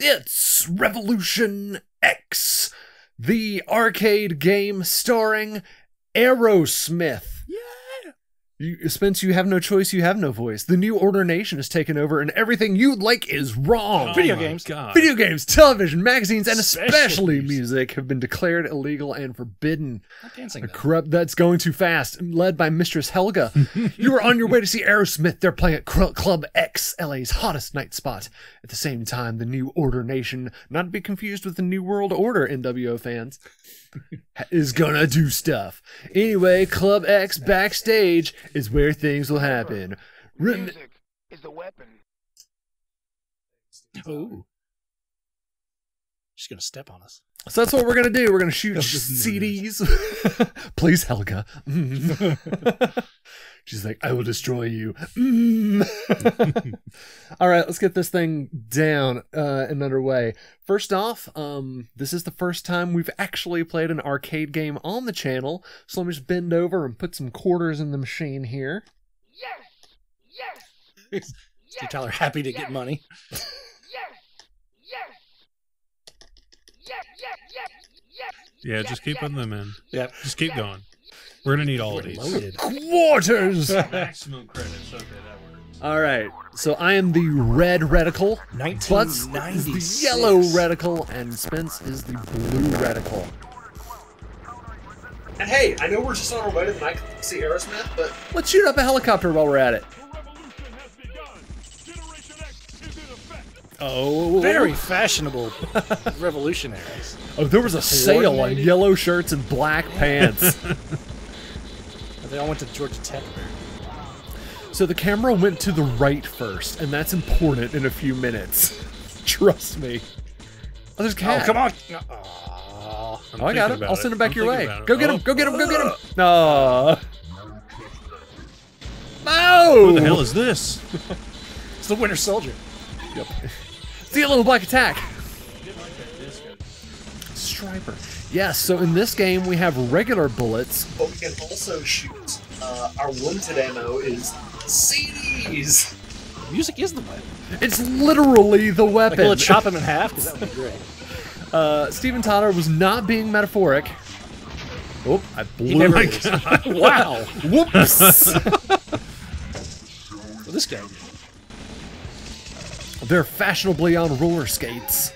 It's Revolution X, the arcade game starring Aerosmith. You, Spence, you have no choice. You have no voice. The new order nation has taken over, and everything you like is wrong. Oh Video games. God. Video games, television, magazines, and Especially especially music. music have been declared illegal and forbidden. Not dancing. A though. corrupt that's going too fast, led by Mistress Helga. you are on your way to see Aerosmith. They're playing at Club X, LA's hottest night spot. At the same time, the New Order Nation, not to be confused with the New World Order, NWO fans, is gonna do stuff. Anyway, Club X backstage is where things will happen. Rem- Music is the weapon. Ooh. She's gonna step on us. so that's what we're gonna do. We're gonna shoot CDs. Please, Helga. She's like, I will destroy you. Mm. All right, let's get this thing down uh, and underway. First off, um, this is the first time we've actually played an arcade game on the channel. So let me just bend over and put some quarters in the machine here. Yes! Yes! Steve Tyler happy to get money. Yes! Yes! Yes! Yes! Yes! Yes! Yeah, just keep putting them in. Yep. Just keep going. We're gonna need all of We're these. loaded. Quarters! Maximum credits. Okay, that works. All right, so I am the red reticle. Butts is 1996. the yellow reticle, and Spence is the blue reticle. And hey, I know we're just on our way to the night to see Aerosmith, but let's shoot up a helicopter while we're at it. Oh, Very fashionable revolutionaries. Oh, there was a sale on yellow shirts and black pants. They all went to Georgia Tech. so the camera went to the right first, and that's important in a few minutes. Trust me. Oh, there's oh, cat. Oh, come on. Oh, I got him. I'll send him back I'm your way. thinking about Go get him. Oh. Go get him. Go get him. No. No. Who the hell is this? It's the Winter Soldier. Yep. See a little black attack. Striper. Yes, so in this game we have regular bullets, but we can also shoot. Uh, our limited ammo is CDs. Music is the weapon. It's literally the Like, weapon. will it chop him in half? Because that would be great. uh, Steven Tyler was not being metaphoric. Oh, I blew my is. god. wow. Whoops. Well, this guy. They're fashionably on roller skates.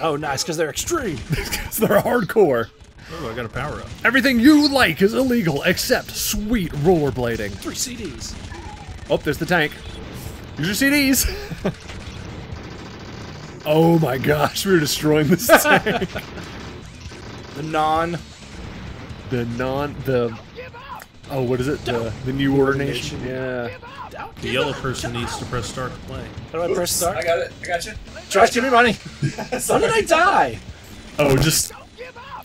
Oh, nice, because they're extreme. They're hardcore. Oh, I got a power up. Everything you like is illegal except sweet rollerblading. Three CDs. Oh, there's the tank. Use your CDs. oh my gosh, we're destroying this tank. The non. the non the oh what is it the the new order nation yeah. The yellow person needs to press start to play. How do I press start? I got it. I got you. Josh, give me money. How did I die? Oh, just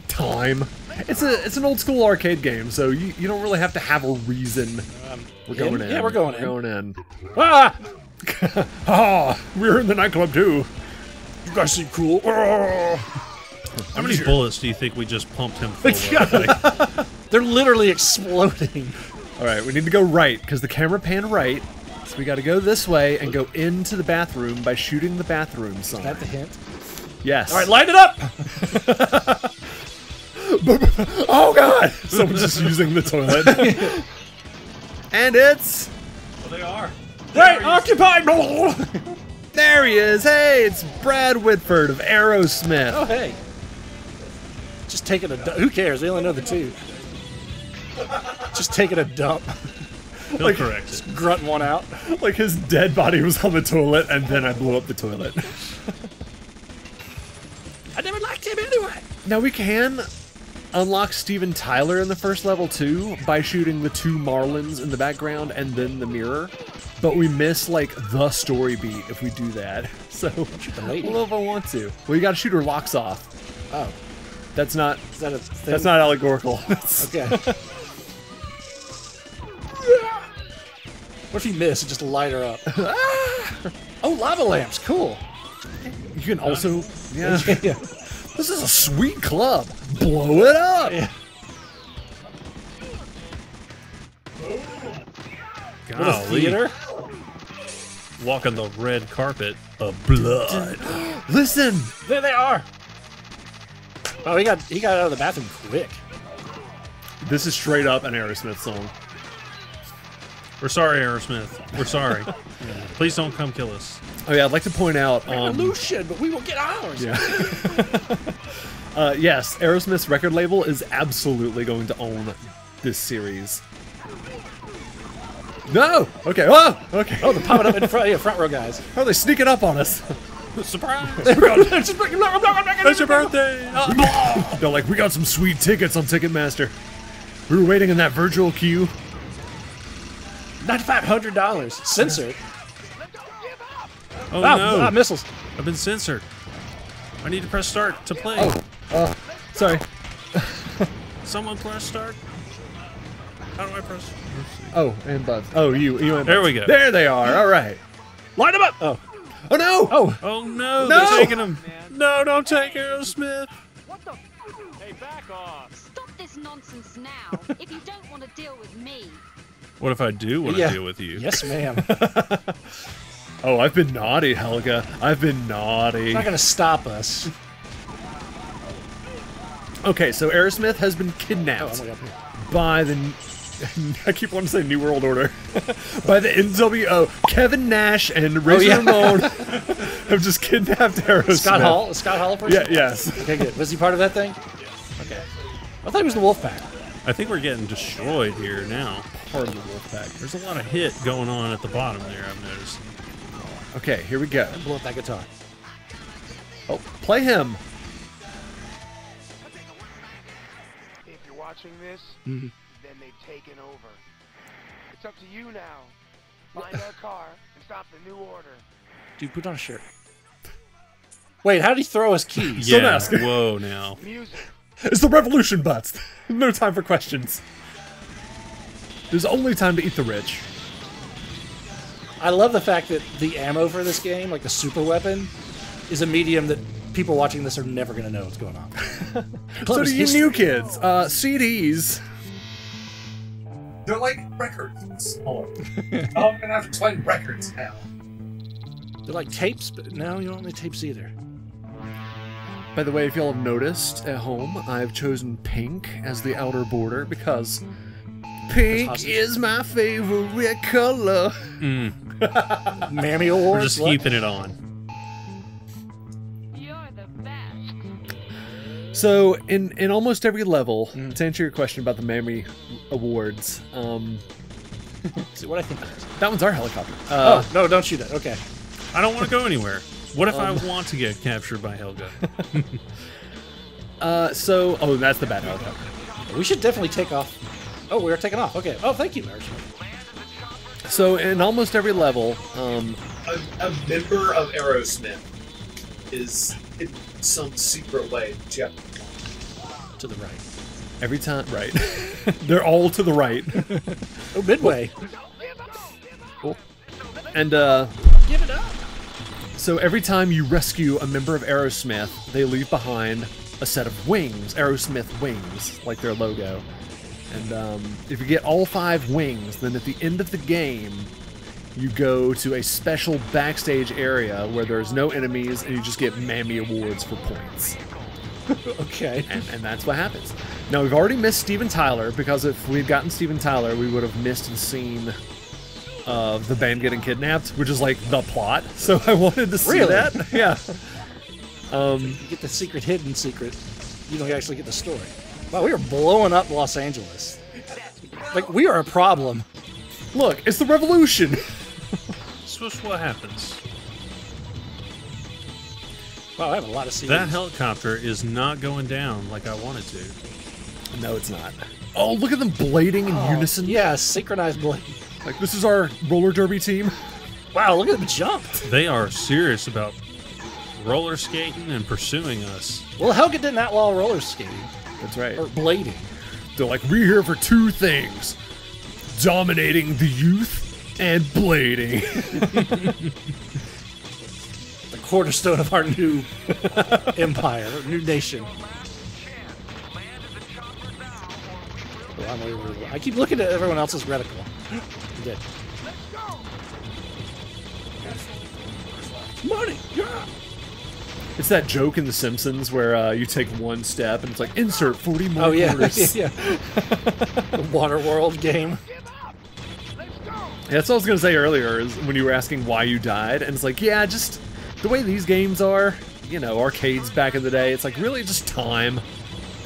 time. It's a it's an old school arcade game, so you, you don't really have to have a reason. We're going in. Um, Yeah, we're going in. Going in. Ah! Ah, we're in the nightclub too. You guys seem cool. Ah! How many bullets do you think we just pumped him full of? Like, They're literally exploding. All right, we need to go right because the camera panned right. So we got to go this way and go into the bathroom by shooting the bathroom sign. Is that the hint? yes. All right, light it up. Oh god! Someone's just using the toilet. and it's well, they are. Hey, occupied. there he is. Hey, it's Brad Whitford of Aerosmith. Oh, hey. Just taking a. Who cares? We only know the two. Just taking a dump. He'll correct it. Grunting one out. Like his dead body was on the toilet, and then I blew up the toilet. I never liked him anyway. now we can unlock Steven Tyler in the first level too by shooting the two Marlins in the background and then the mirror. But we miss like the story beat if we do that. So I the lady. don't know if I want to. Well, you got to shoot her locks off. Oh, That's not. is that a thing? That's not allegorical. Okay. What if you miss and just light her up? oh, lava lamps. Cool. You can also. Um, yeah. yeah. This is a sweet club. Blow it up. Yeah. With a Golly. theater? walking the red carpet of blood. Listen, There they are. Oh, he got he got out of the bathroom quick. this is straight up an Aerosmith song. We're sorry, Aerosmith. We're sorry. Please don't come kill us. Oh yeah, I'd like to point out. Um, Revolution, but we will get ours. yeah. uh, yes, Aerosmith's record label is absolutely going to own this series. No. Okay. Oh. Okay. Oh, they're popping up in front, yeah, front row guys. How are they sneaking up on us? Surprise! It's it's your birthday! Oh, They're like, we got some sweet tickets on Ticketmaster. We were waiting in that virtual queue. Ninety-five hundred dollars censored. oh Ah, no! ah, missiles. I've been censored. I need to press start to play. Oh. Sorry. Someone press start. How do I press? Oh, and buds. Oh, you. You. And There we go. There they are. All right. Line them up. Oh, Oh no. oh. Oh no! No! They're taking him. No! Don't take Aerosmith. What the? Hey, back off. Stop this nonsense now. if you don't want to deal with me, What if I do want to Yeah. deal with you? Yes, ma'am. Oh, I've been naughty, Helga. I've been naughty. Not gonna stop us. Okay, so Aerosmith has been Oh, kidnapped I'm way up here. by the. I keep wanting to say New World Order. by the NWO. Kevin Nash and oh, Razor yeah. Ramon have just kidnapped Aerosmith. Scott Hall. Scott Hall person? Yeah. Yes. Okay, good. Was he part of that thing? Okay. I thought he was the Wolfpack. I think we're getting destroyed here now. Part of the Wolfpack. There's a lot of hit going on at the bottom there. I've noticed. Okay, here we go. Blow up that guitar. Oh, play him. If you're watching this, Mm-hmm. then they've taken over. It's up to you now. Find our car and stop the new order. Dude, put on a shirt. Wait, how did he throw his keys? Don't yeah. ask. Whoa! Now. Music. It's the revolution, butts. No time for questions. There's only time to eat the rich. I love the fact that the ammo for this game, like the super weapon, is a medium that people watching this are never going to know what's going on. So Club's do you history. new kids, uh, CDs. They're like records. Oh, I'm gonna have to explain records now. They're like tapes, but no, you don't need tapes either. By the way, if y'all have noticed at home, I've chosen pink as the outer border because pink awesome. is my favorite color. Mm, Mammy Awards. we're just what? keeping it on. you're the best. So, in in almost every level, Mm. to answer your question about the Mammy Awards, um, See what I think. That one's our helicopter. Uh, oh no, don't shoot it. Okay. I don't want to go anywhere. What if Um, I want to get captured by Helga? uh, so, oh, that's the bad helicopter. We should definitely take off. Oh, we are taking off. Okay. Oh, thank you, Aerosmith. So, in almost every level, um, A, a member of Aerosmith is in some secret way Jeff. To the right. every time, right? They're all to the right, Oh, Midway. Cool. and uh, Give it up. So every time you rescue a member of Aerosmith, they leave behind a set of wings, Aerosmith wings, like their logo. And um, if you get all five wings, then at the end of the game, you go to a special backstage area where there's no enemies and you just get Mammy Awards for points. Okay. And, and that's what happens. Now, we've already missed Steven Tyler because if we'd gotten Steven Tyler, we would have missed the scene of the band getting kidnapped, which is like the plot. So I wanted to see Really? that. Yeah. Um, You get the secret hidden secret. You don't actually get the story. Wow, we are blowing up Los Angeles. Like we are a problem. look, it's the revolution. So what's what happens? Wow, I have a lot of CDs. That helicopter is not going down like I wanted to. no, it's not. Oh, look at them blading in oh, unison. Yeah, synchronized blade. Like this is our roller derby team. Wow, look at them jump. They are serious about roller skating and pursuing us. Well, Helga didn't outlaw roller skating That's right. or blading. They're like, we're here for two things: dominating the youth and blading. The cornerstone of our new empire, our new nation. I'm way over- I keep looking at everyone else's reticle. Good. money. Yeah. It's that joke in The Simpsons where uh, you take one step and it's like insert forty more Oh yeah, yeah. the Waterworld game. Give up! Let's go! Yeah, that's what I was gonna say earlier. Is when you were asking why you died, and it's like, yeah, just the way these games are. You know, arcades back in the day. It's like really just time.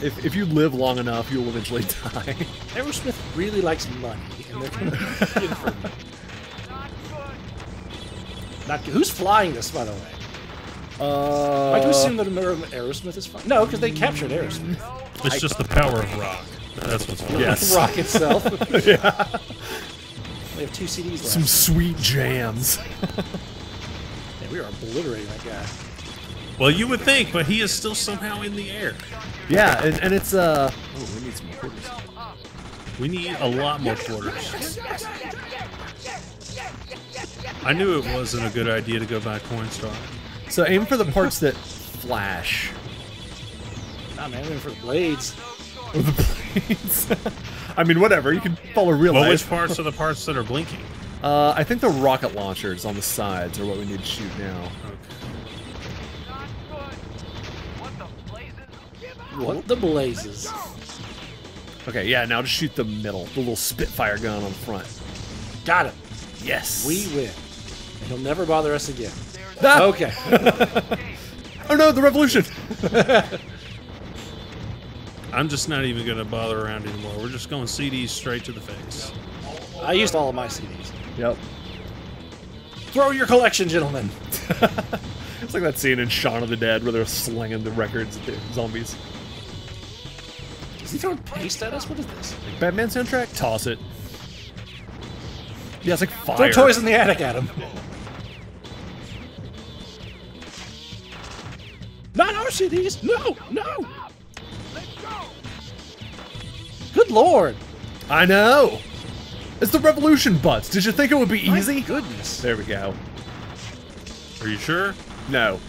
If if you live long enough, you'll eventually die. Aerosmith really likes money, and they're gonna get for money. Not good. Not good. Who's flying this, by the way? Uh, Might you assume that Aer- Aerosmith is fine. No, because they captured Aerosmith. It's just the power of rock. That's what's going. Yes. Rock itself. yeah, We have two CDs left. some sweet jams. Yeah, we are obliterating that guy. Well, you would think, but he is still somehow in the air. Yeah, and, and it's uh. Oh, we need some more quarters. We need a lot more quarters. I knew it wasn't a good idea to go buy Coinstar. So aim for the parts that flash. Nah, man, we're for the blades. With the blades. I mean, whatever. You can follow real Well, life. which parts are the parts that are blinking? Uh, I think the rocket launchers on the sides are what we need to shoot now. Okay. What the blazes? Give up! What the blazes? Okay, yeah, now just shoot the middle, the little Spitfire gun on the front. Got it. Yes. We win. And he'll never bother us again. Ah! Okay. Oh no, the revolution! I'm just not even going to bother around anymore. We're just going CDs straight to the face. I used all of my CDs. Yep. Throw your collection, gentlemen. It's like that scene in Shaun of the Dead where they're slinging the records at the zombies. Is he throwing paste at us? What is this? Batman soundtrack? Toss it. Yeah, it's like fire. Throw toys in the attic at him. Not our CDs. No, no. Good lord. I know! It's the revolution butts. Did you think it would be My easy? goodness. There we go. Are you sure? No.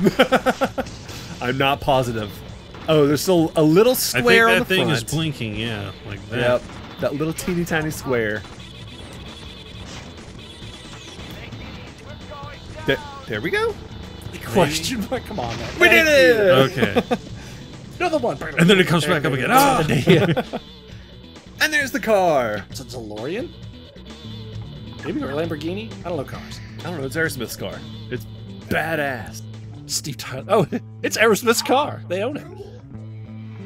I'm not positive. Oh, there's still a little square I think square on that the thing front. is blinking, yeah, like that. Yep. That little teeny tiny square. We're going down! There, there we go. Question mark. Come on, man. We did it! Okay. Another one. and then it comes back up again. Ah! Yeah. And there's the car. It's a DeLorean? Maybe or a Lamborghini? I don't know cars. I don't know. It's Aerosmith's car. It's badass. Steve Tyler. Oh, it's Aerosmith's car. They own it.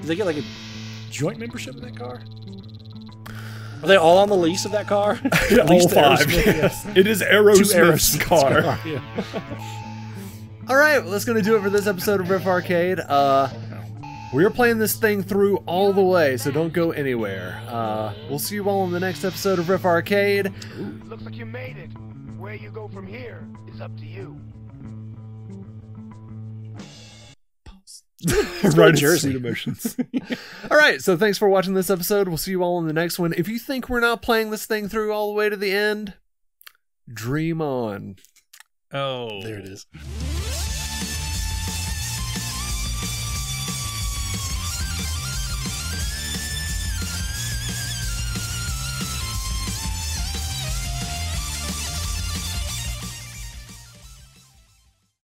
Do they get like a joint membership in that car? Are they all on the lease of that car? At All least five. Yes. It is To Aerosmith's, Aerosmith's car. Yeah. All right, well, that's going to do it for this episode of Riff Arcade. Uh, we're playing this thing through all the way, so don't go anywhere. Uh, we'll see you all in the next episode of Riff Arcade. Looks like you made it. Where you go from here is up to you. right in Jersey. sweet emotions. all right, so thanks for watching this episode. We'll see you all in the next one. If you think we're not playing this thing through all the way to the end, dream on. Oh. There it is.